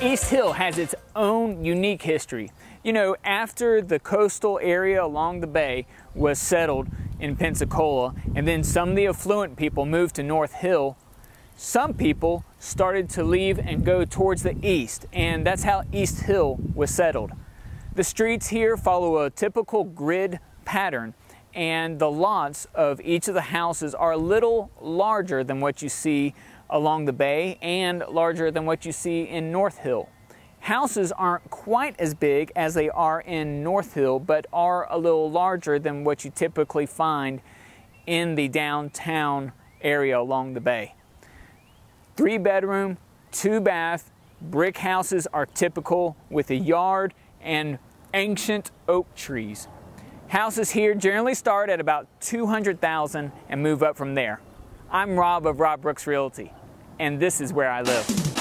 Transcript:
East Hill has its own unique history. You know, after the coastal area along the bay was settled in Pensacola, and then some of the affluent people moved to North Hill, some people started to leave and go towards the east, and that's how East Hill was settled. The streets here follow a typical grid pattern, and the lots of each of the houses are a little larger than what you see along the bay and larger than what you see in North Hill. Houses aren't quite as big as they are in North Hill, but are a little larger than what you typically find in the downtown area along the bay. Three bedroom, two bath, brick houses are typical with a yard and ancient oak trees. Houses here generally start at about 200,000 and move up from there. I'm Rob of Rob Brooks Realty, and this is where I live.